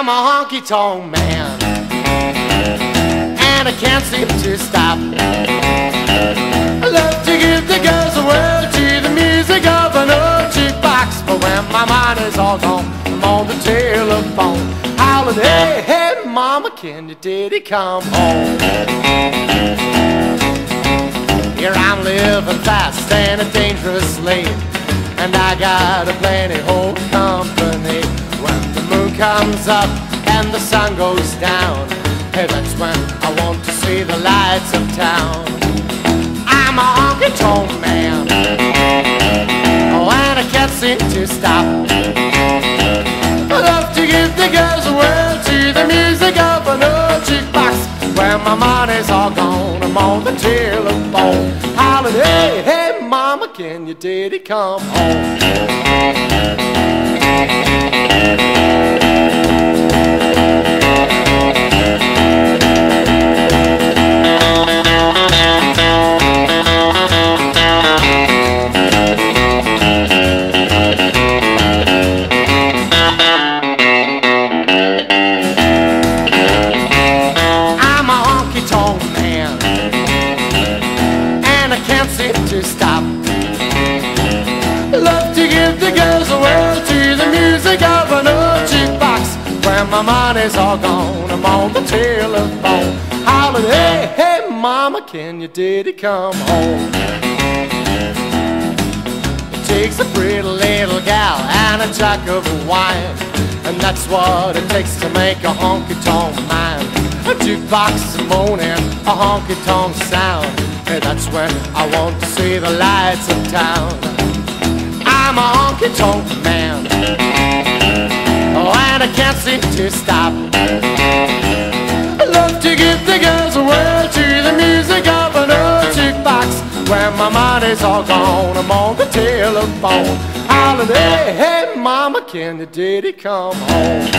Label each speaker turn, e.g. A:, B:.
A: I'm a honky tonk man, and I can't seem to stop. I love to give the girls a whirl to the music of an old jukebox, but when my mind is all gone, I'm on the telephone, howling, hey, hey, mama, can you diddy come home? Here I'm living fast and a dangerous lane, and I got a plenty whole comes up and the sun goes down, hey, that's when I want to see the lights of town. I'm a honky tonk man, oh, and I can't seem to stop. I love to give the girls a whirl to the music of an old jukebox. When my money's all gone, I'm on the telephone, hollering, hey, hey, mama, can you diddy come home? My money's all gone, I'm on the telephone, hollering, hey, hey, mama, can you diddy come home? It takes a pretty little gal and a jug of wine. And that's what it takes to make a honky tonk man. A jukebox is moaning, a honky tonk sound. Hey, that's when I want to see the lights of town. I'm a honky tonk man. Can't seem to stop. I love to give the girls a whirl to the music of an old jukebox. When my money's all gone, I'm on the telephone. Holiday, hey, mama, can you diddy come home?